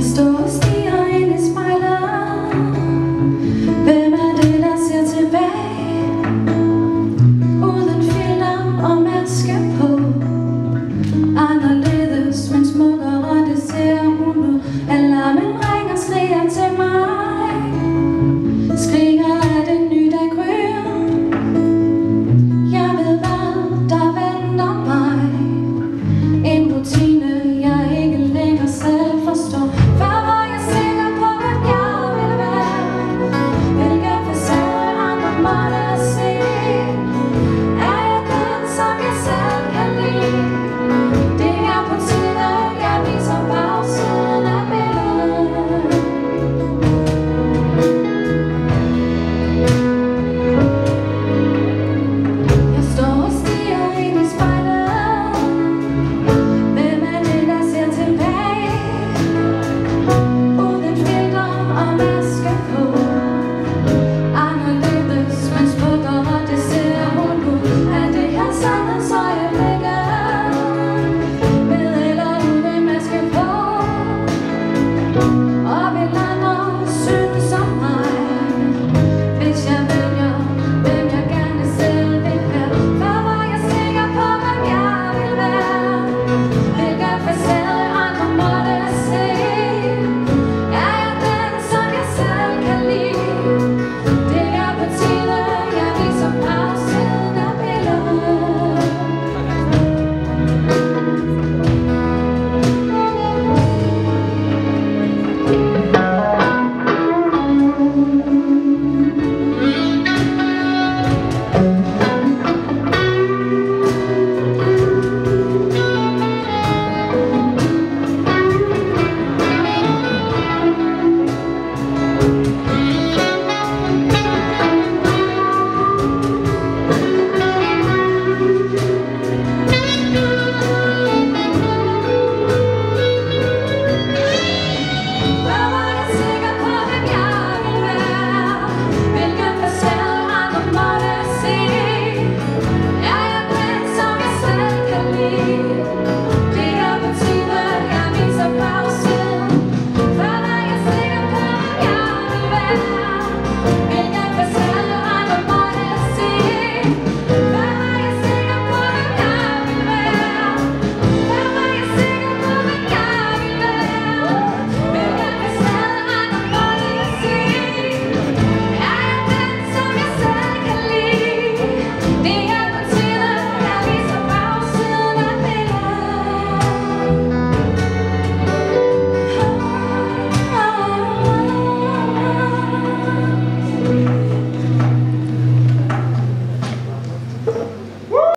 stars.